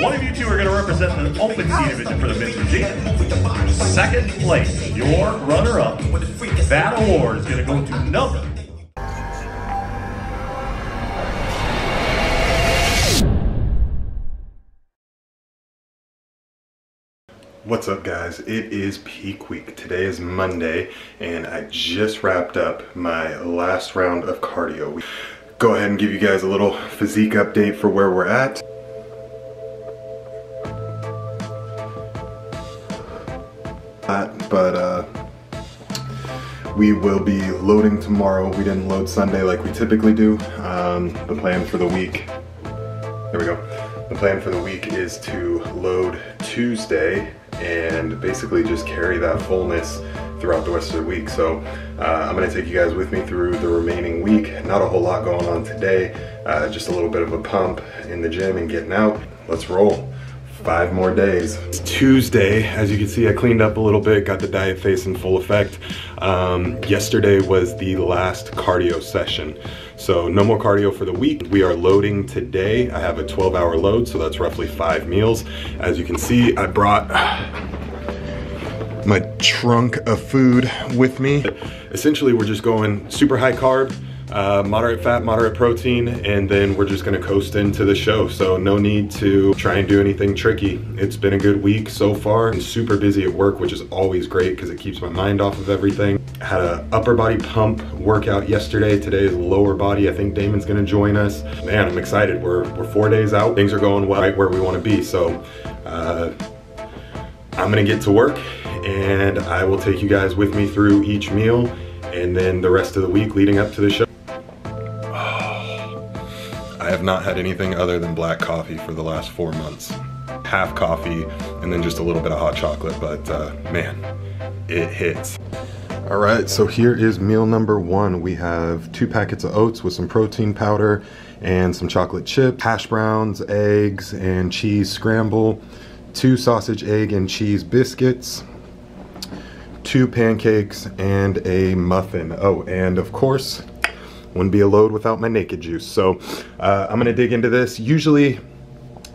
One of you two are going to represent the open C division for the Mr. G. Second place, your runner-up. That award is going to go to number What's up guys? It is peak week. Today is Monday and I just wrapped up my last round of cardio. Go ahead and give you guys a little physique update for where we're at. But uh, we will be loading tomorrow. We didn't load Sunday like we typically do. Um, the plan for the week, there we go. The plan for the week is to load Tuesday and basically just carry that fullness throughout the rest of the week. So uh, I'm gonna take you guys with me through the remaining week. Not a whole lot going on today, uh, just a little bit of a pump in the gym and getting out. Let's roll. Five more days. It's Tuesday, as you can see, I cleaned up a little bit, got the diet face in full effect. Um, yesterday was the last cardio session. So no more cardio for the week. We are loading today. I have a 12 hour load, so that's roughly five meals. As you can see, I brought my trunk of food with me. Essentially, we're just going super high carb, uh, moderate fat, moderate protein, and then we're just gonna coast into the show. So no need to try and do anything tricky. It's been a good week so far. I'm super busy at work, which is always great because it keeps my mind off of everything. Had a upper body pump workout yesterday. Today is lower body. I think Damon's gonna join us. Man, I'm excited. We're, we're four days out. Things are going well, right where we wanna be. So uh, I'm gonna get to work and I will take you guys with me through each meal and then the rest of the week leading up to the show. Have not had anything other than black coffee for the last four months. Half coffee and then just a little bit of hot chocolate, but uh, man, it hits. All right, so here is meal number one. We have two packets of oats with some protein powder and some chocolate chip, hash browns, eggs, and cheese scramble, two sausage, egg, and cheese biscuits, two pancakes, and a muffin. Oh, and of course, wouldn't be a load without my naked juice. So uh, I'm gonna dig into this. Usually,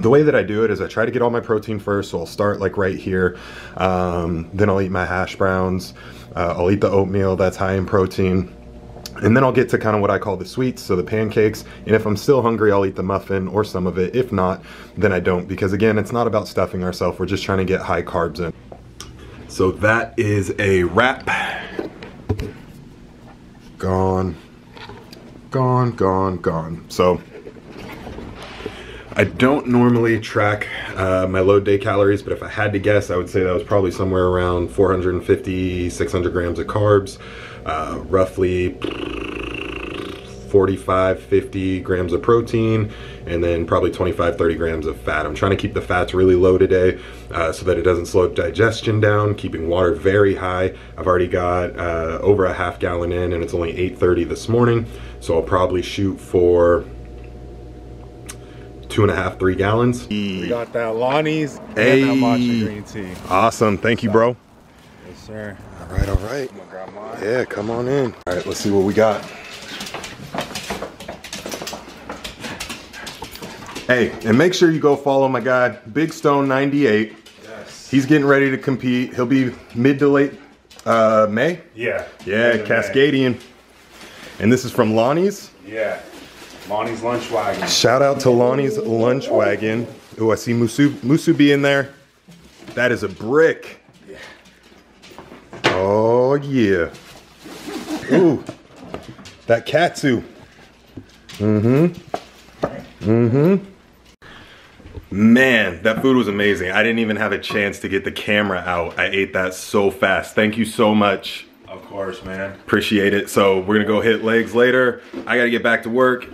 the way that I do it is I try to get all my protein first, so I'll start like right here. Um, then I'll eat my hash browns. Uh, I'll eat the oatmeal, that's high in protein. And then I'll get to kind of what I call the sweets, so the pancakes. And if I'm still hungry, I'll eat the muffin or some of it. If not, then I don't. Because again, it's not about stuffing ourselves. We're just trying to get high carbs in. So that is a wrap. Gone, gone, gone, gone. So I don't normally track uh, my load day calories, but if I had to guess, I would say that was probably somewhere around 450, 600 grams of carbs, uh, roughly 45, 50 grams of protein, and then probably 25, 30 grams of fat. I'm trying to keep the fats really low today uh, so that it doesn't slow digestion down, keeping water very high. I've already got uh, over a half gallon in and it's only 8.30 this morning, so I'll probably shoot for two and a half, three gallons. We got that Lonnie's Hey. and that matcha green tea. Awesome, thank you, bro. Yes, sir. All right, all right. I'm gonna grab mine. Yeah, come on in. All right, let's see what we got. Hey, and make sure you go follow my guy, Big Stone 98. Yes. He's getting ready to compete. He'll be mid to late uh, May. Yeah. Yeah, Cascadian. And this is from Lonnie's. Yeah. Lonnie's lunch wagon. Shout out to Lonnie's Lunch Wagon. Oh, I see Musu Musubi in there. That is a brick. Yeah. Oh yeah. Ooh. That katsu. Mm-hmm. Mm-hmm. Man, that food was amazing. I didn't even have a chance to get the camera out. I ate that so fast. Thank you so much. Of course, man. Appreciate it. So we're gonna go hit legs later. I gotta get back to work.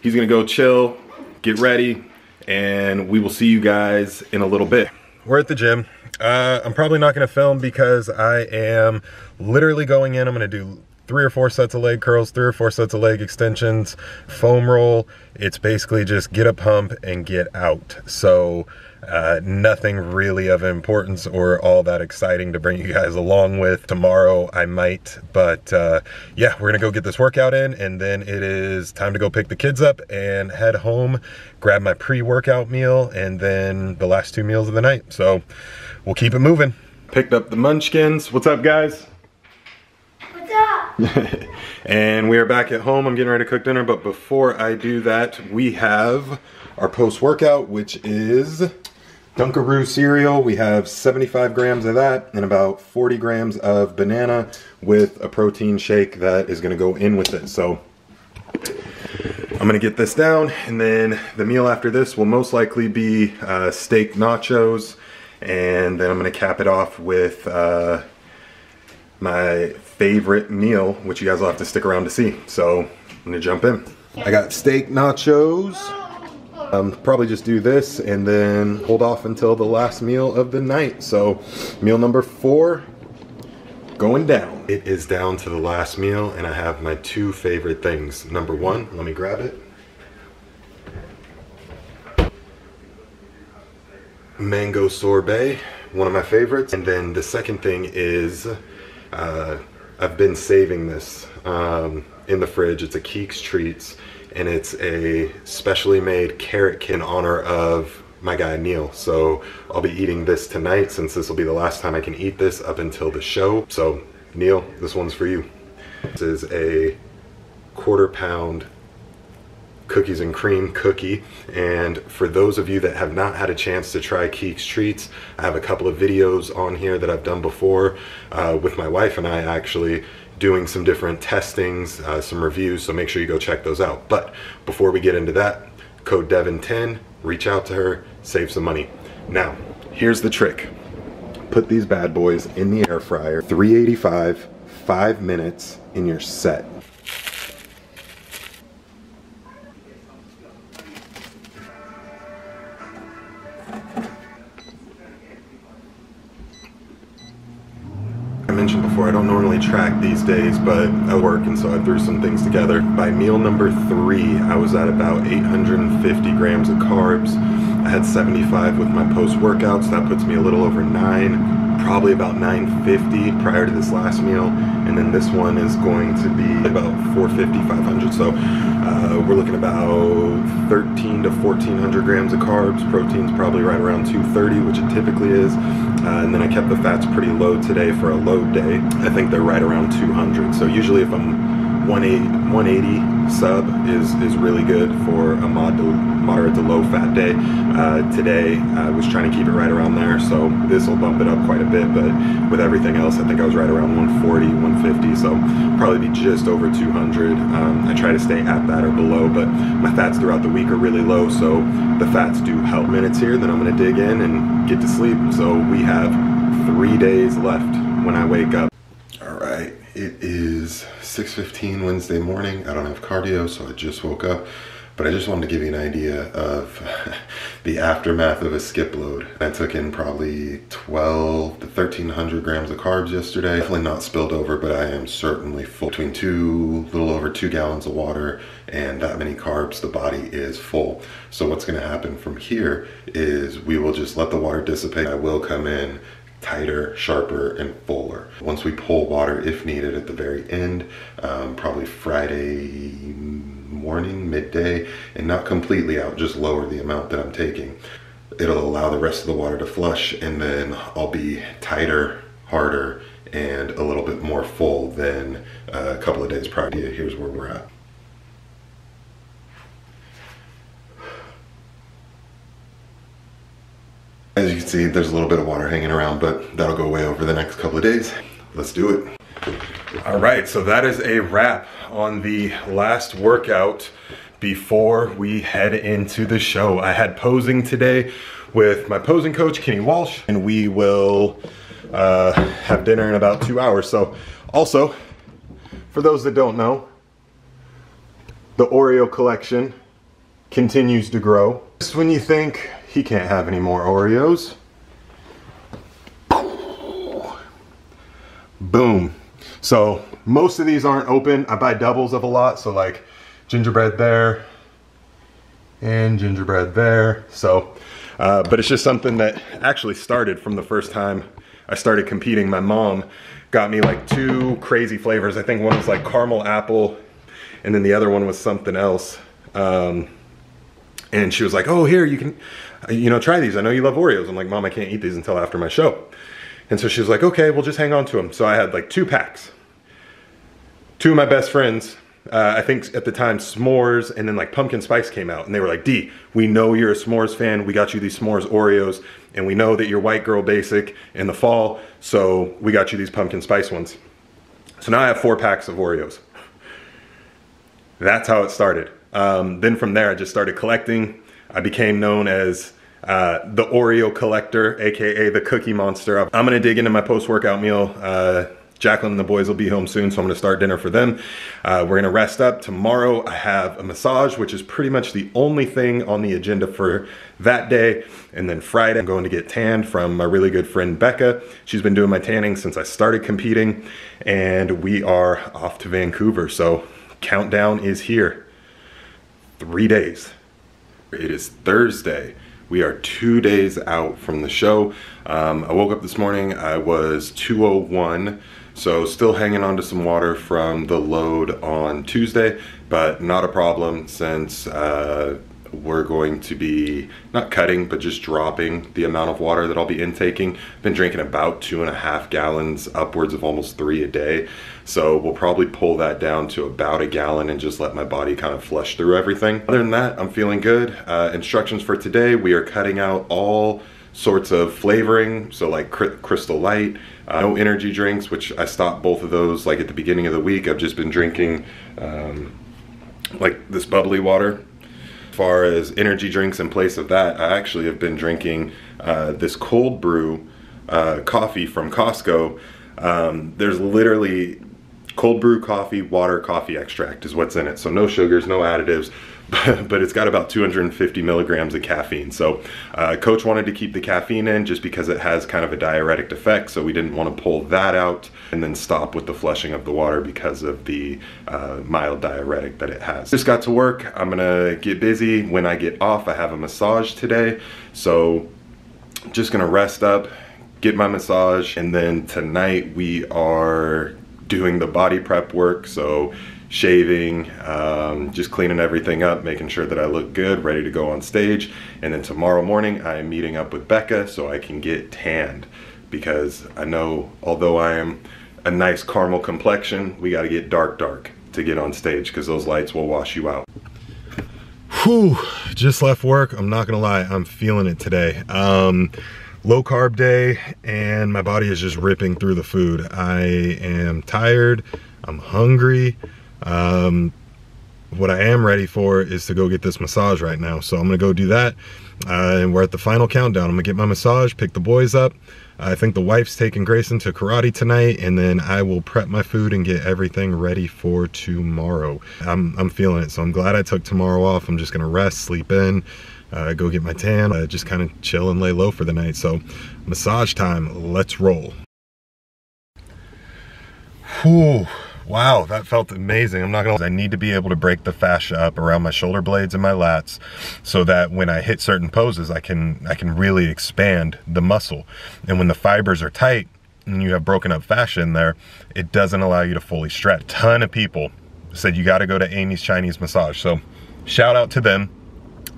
He's gonna go chill, get ready, and we will see you guys in a little bit. We're at the gym. Uh, I'm probably not gonna film because I am literally going in. I'm gonna do three or four sets of leg curls, three or four sets of leg extensions, foam roll. It's basically just get a pump and get out. So uh, nothing really of importance or all that exciting to bring you guys along with. Tomorrow I might, but uh, yeah, we're gonna go get this workout in and then it is time to go pick the kids up and head home, grab my pre-workout meal and then the last two meals of the night. So we'll keep it moving. Picked up the munchkins. What's up guys? And we are back at home. I'm getting ready to cook dinner, but before I do that, we have our post-workout, which is Dunkaroo cereal. We have 75 grams of that and about 40 grams of banana with a protein shake that is gonna go in with it. So I'm gonna get this down and then the meal after this will most likely be uh, steak nachos and then I'm gonna cap it off with uh, my favorite meal, which you guys will have to stick around to see. So I'm gonna jump in. I got steak nachos. Um, probably just do this and then hold off until the last meal of the night. So meal number four going down. It is down to the last meal and I have my two favorite things. Number one, let me grab it. Mango sorbet, one of my favorites. And then the second thing is uh, I've been saving this um, in the fridge. It's a Keeks Treats and it's a specially made carrot in honor of my guy Neil. So I'll be eating this tonight since this will be the last time I can eat this up until the show. So Neil, this one's for you. This is a quarter pound cookies and cream cookie. And for those of you that have not had a chance to try Keeks Treats I have a couple of videos on here that I've done before uh, with my wife and I actually doing some different testings uh, some reviews so make sure you go check those out. But before we get into that code Devin10 reach out to her save some money. Now here's the trick. Put these bad boys in the air fryer 385 five minutes and you're set I mentioned before, I don't normally track these days, but I work and so I threw some things together. By meal number three, I was at about 850 grams of carbs. I had 75 with my post-workout, so that puts me a little over nine, probably about 950 prior to this last meal. And then this one is going to be about 450, 500. So uh, we're looking about 13 to 1400 grams of carbs. Protein's probably right around 230, which it typically is. Uh, and then I kept the fats pretty low today for a load day. I think they're right around 200. So usually if I'm 180, 180 sub is, is really good for a mod to, moderate to low fat day. Uh, today I was trying to keep it right around there, so this will bump it up quite a bit, but with everything else, I think I was right around 140, 150, so probably be just over 200. Um, I try to stay at that or below, but my fats throughout the week are really low, so the fats do help. Minutes here, then I'm gonna dig in and get to sleep. So we have three days left when I wake up. It is 6.15 Wednesday morning. I don't have cardio, so I just woke up. But I just wanted to give you an idea of the aftermath of a skip load. I took in probably 12 to 1300 grams of carbs yesterday. Definitely not spilled over, but I am certainly full. Between two, little over two gallons of water and that many carbs, the body is full. So what's gonna happen from here is we will just let the water dissipate. I will come in tighter, sharper, and fuller. Once we pull water, if needed, at the very end, um, probably Friday morning, midday, and not completely out, just lower the amount that I'm taking. It'll allow the rest of the water to flush, and then I'll be tighter, harder, and a little bit more full than uh, a couple of days prior. Here's where we're at. As you can see, there's a little bit of water hanging around, but that'll go away over the next couple of days. Let's do it. All right, so that is a wrap on the last workout before we head into the show. I had posing today with my posing coach, Kenny Walsh, and we will uh, have dinner in about two hours. So also, for those that don't know, the Oreo collection continues to grow. Just when you think he can't have any more Oreos, boom. So most of these aren't open. I buy doubles of a lot. So like gingerbread there and gingerbread there. So, uh, but it's just something that actually started from the first time I started competing. My mom got me like two crazy flavors. I think one was like caramel apple and then the other one was something else. Um, and she was like, oh, here, you can, you know, try these. I know you love Oreos. I'm like, mom, I can't eat these until after my show. And so she was like, okay, we'll just hang on to them. So I had like two packs. Two of my best friends, uh, I think at the time s'mores and then like pumpkin spice came out and they were like, D, we know you're a s'mores fan. We got you these s'mores Oreos and we know that you're white girl basic in the fall. So we got you these pumpkin spice ones. So now I have four packs of Oreos. That's how it started. Um, then from there, I just started collecting. I became known as uh, the Oreo collector, AKA the cookie monster. I'm gonna dig into my post-workout meal. Uh, Jacqueline and the boys will be home soon, so I'm gonna start dinner for them. Uh, we're gonna rest up. Tomorrow I have a massage, which is pretty much the only thing on the agenda for that day. And then Friday, I'm going to get tanned from my really good friend Becca. She's been doing my tanning since I started competing, and we are off to Vancouver. So countdown is here three days. It is Thursday. We are two days out from the show. Um, I woke up this morning, I was 201, so still hanging on to some water from the load on Tuesday, but not a problem since uh, we're going to be not cutting but just dropping the amount of water that I'll be intaking. I've Been drinking about two and a half gallons upwards of almost three a day. So we'll probably pull that down to about a gallon and just let my body kind of flush through everything. Other than that, I'm feeling good. Uh, instructions for today, we are cutting out all sorts of flavoring. So like Crystal Light, uh, no energy drinks, which I stopped both of those like at the beginning of the week. I've just been drinking um, like this bubbly water far as energy drinks in place of that, I actually have been drinking uh, this cold brew uh, coffee from Costco. Um, there's literally cold brew coffee, water, coffee extract is what's in it. So no sugars, no additives, but it's got about 250 milligrams of caffeine. So uh, coach wanted to keep the caffeine in just because it has kind of a diuretic effect. So we didn't want to pull that out and then stop with the flushing of the water because of the uh, mild diuretic that it has. Just got to work. I'm gonna get busy. When I get off, I have a massage today. So just gonna rest up, get my massage, and then tonight we are doing the body prep work. So shaving, um, just cleaning everything up, making sure that I look good, ready to go on stage. And then tomorrow morning, I am meeting up with Becca so I can get tanned because I know although I am a nice caramel complexion, we got to get dark, dark to get on stage because those lights will wash you out. Whew, just left work. I'm not gonna lie, I'm feeling it today. Um, low carb day and my body is just ripping through the food. I am tired, I'm hungry, um, what I am ready for is to go get this massage right now. So I'm gonna go do that. Uh, and we're at the final countdown. I'm gonna get my massage, pick the boys up. I think the wife's taking Grayson to karate tonight and then I will prep my food and get everything ready for tomorrow. I'm, I'm feeling it. So I'm glad I took tomorrow off. I'm just gonna rest, sleep in, uh, go get my tan, uh, just kind of chill and lay low for the night. So massage time, let's roll. Whew. Wow, that felt amazing. I'm not gonna, I need to be able to break the fascia up around my shoulder blades and my lats so that when I hit certain poses, I can, I can really expand the muscle. And when the fibers are tight and you have broken up fascia in there, it doesn't allow you to fully stretch. A ton of people said you gotta go to Amy's Chinese massage. So shout out to them.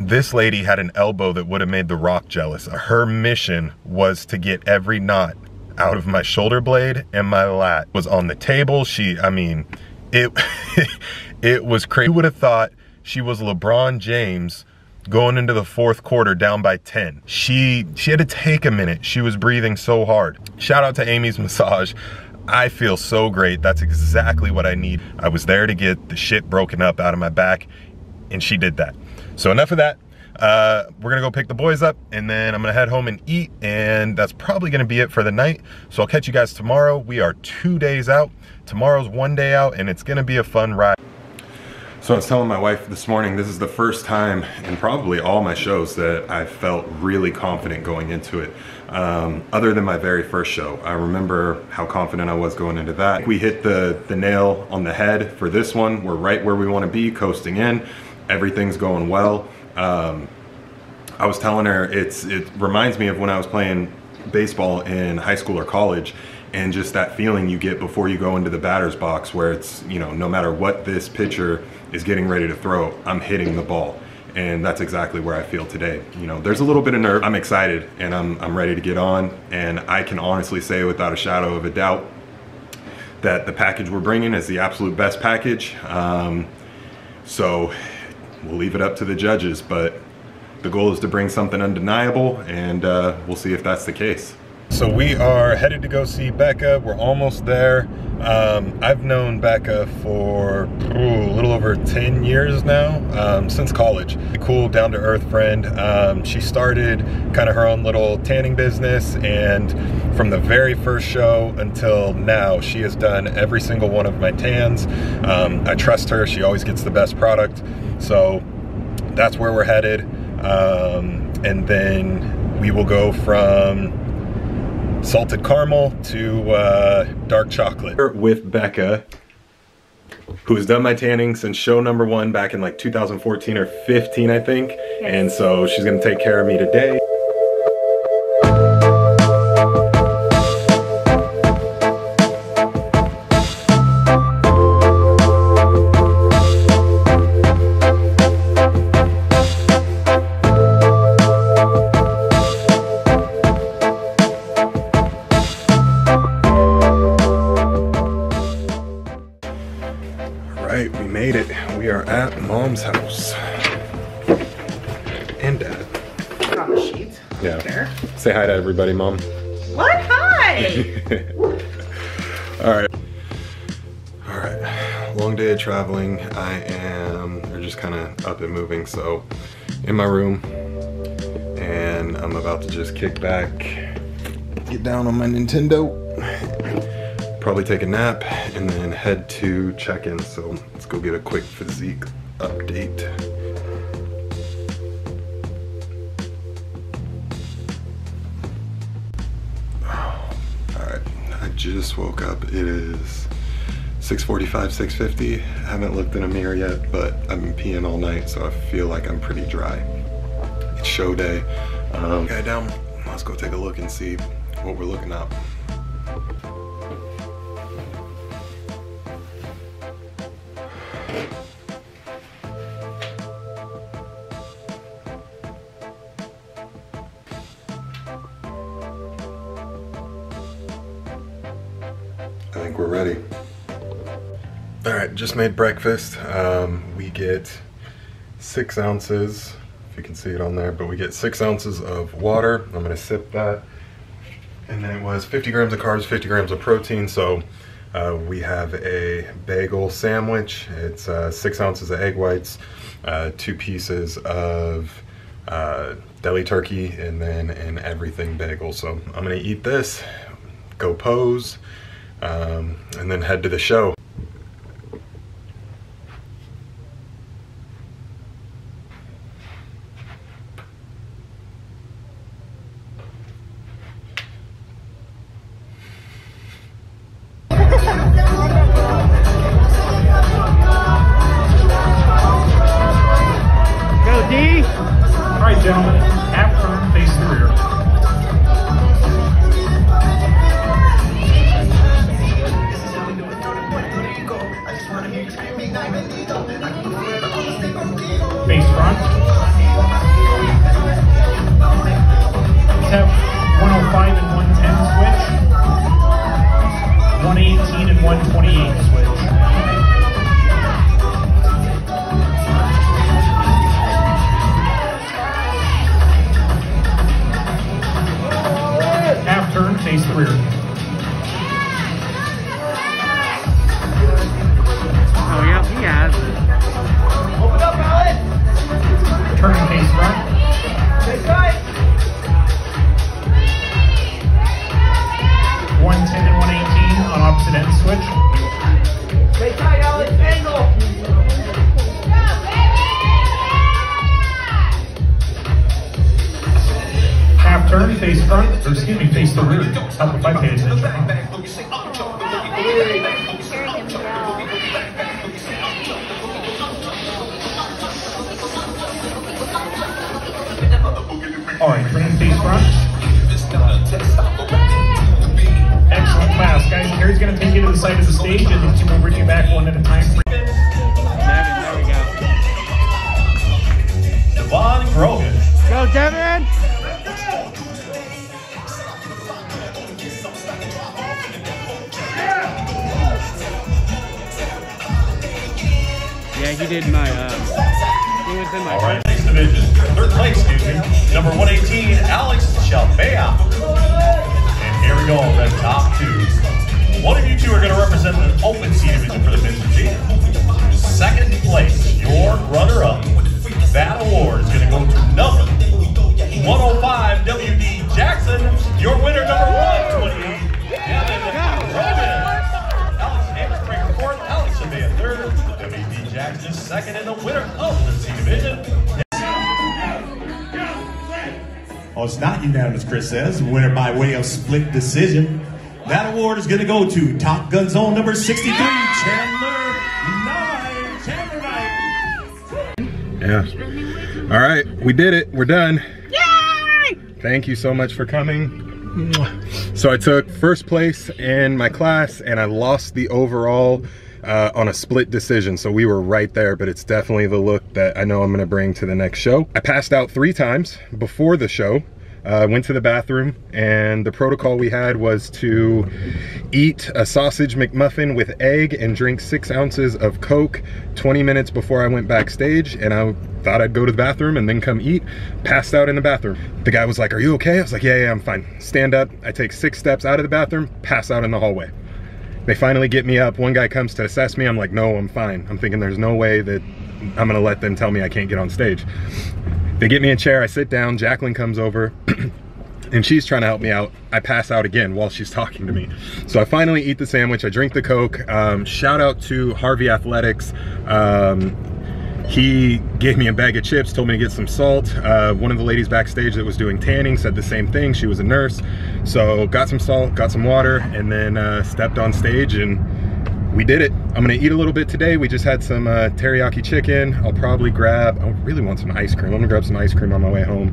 This lady had an elbow that would have made The Rock jealous. Her mission was to get every knot out of my shoulder blade and my lat was on the table. She, I mean, it, it was crazy. Who would have thought she was LeBron James going into the fourth quarter down by 10. She, she had to take a minute. She was breathing so hard. Shout out to Amy's massage. I feel so great. That's exactly what I need. I was there to get the shit broken up out of my back and she did that. So enough of that. Uh, we're gonna go pick the boys up and then I'm gonna head home and eat and that's probably gonna be it for the night. So I'll catch you guys tomorrow. We are two days out. Tomorrow's one day out and it's gonna be a fun ride. So I was telling my wife this morning, this is the first time in probably all my shows that I felt really confident going into it. Um, other than my very first show. I remember how confident I was going into that. We hit the, the nail on the head for this one. We're right where we want to be, coasting in. Everything's going well. Um, I was telling her it's it reminds me of when I was playing baseball in high school or college and just that feeling you get before you go into the batter's box where it's, you know, no matter what this pitcher is getting ready to throw, I'm hitting the ball. And that's exactly where I feel today. You know, there's a little bit of nerve. I'm excited and I'm, I'm ready to get on. And I can honestly say without a shadow of a doubt that the package we're bringing is the absolute best package. Um, so we'll leave it up to the judges, but the goal is to bring something undeniable and uh, we'll see if that's the case. So we are headed to go see Becca. We're almost there. Um, I've known Becca for ooh, a little over 10 years now, um, since college. A cool, down to earth friend. Um, she started kind of her own little tanning business, and from the very first show until now, she has done every single one of my tans. Um, I trust her, she always gets the best product. So that's where we're headed. Um, and then we will go from salted caramel to uh, dark chocolate. With Becca, who has done my tanning since show number one back in like 2014 or 15, I think. Yes. And so she's gonna take care of me today. Say hi to everybody, Mom. What? Hi! All right. All right. Long day of traveling. I am, they're just kind of up and moving. So in my room and I'm about to just kick back, get down on my Nintendo, probably take a nap and then head to check-in. So let's go get a quick physique update. Oh, Alright, I just woke up. It is 6.45, 6.50. haven't looked in a mirror yet, but I've been peeing all night, so I feel like I'm pretty dry. It's show day. Um, guy down, let's go take a look and see what we're looking at. Made breakfast. Um, we get six ounces, if you can see it on there, but we get six ounces of water. I'm gonna sip that. And then it was 50 grams of carbs, 50 grams of protein. So uh, we have a bagel sandwich. It's uh, six ounces of egg whites, uh, two pieces of uh, deli turkey, and then an everything bagel. So I'm gonna eat this, go pose, um, and then head to the show. gentlemen. Side of the stage, and we'll bring you back one at a time. Devon Grogan. Go, Devon! Yeah, he did my, um, he was in my All right, next division, third place, excuse me, number 118, Alex Chalbea. And here we go, the top two. One of you two are going to represent the open C division for the team. Second place, your runner-up. That award is going to go to number 105 WD Jackson. Your winner, number 128, Devon Grogan. Alex Hammerstraker fourth, Alex Chalbea third, WD Jackson second, and the winner of the C division Oh, it's not unanimous, Chris says. Winner by way of split decision. That award is going to go to Top Gun Zone number 63, Chandler Knight. Chandler Knight. Yeah. All right, we did it. We're done. Yay! Thank you so much for coming. So I took first place in my class and I lost the overall uh, on a split decision. So we were right there, but it's definitely the look that I know I'm gonna bring to the next show. I passed out three times before the show. Uh, went to the bathroom and the protocol we had was to eat a sausage McMuffin with egg and drink six ounces of Coke 20 minutes before I went backstage and I thought I'd go to the bathroom and then come eat. Passed out in the bathroom. The guy was like, are you okay? I was like, yeah, yeah, I'm fine. Stand up. I take six steps out of the bathroom, pass out in the hallway. They finally get me up. One guy comes to assess me. I'm like, no, I'm fine. I'm thinking there's no way that I'm gonna let them tell me I can't get on stage. They get me a chair, I sit down, Jacqueline comes over, and she's trying to help me out. I pass out again while she's talking to me. So I finally eat the sandwich, I drink the Coke. Um, shout out to Harvey Athletics. Um, he gave me a bag of chips, told me to get some salt. Uh, one of the ladies backstage that was doing tanning said the same thing. She was a nurse. So got some salt, got some water, and then uh, stepped on stage and we did it. I'm gonna eat a little bit today. We just had some uh, teriyaki chicken. I'll probably grab, I really want some ice cream. I'm gonna grab some ice cream on my way home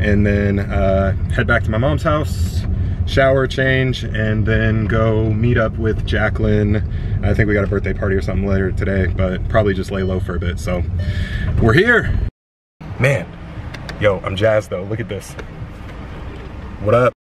and then uh, head back to my mom's house, shower, change, and then go meet up with Jacqueline. I think we got a birthday party or something later today, but probably just lay low for a bit. So we're here. Man, yo, I'm jazzed though. Look at this. What up?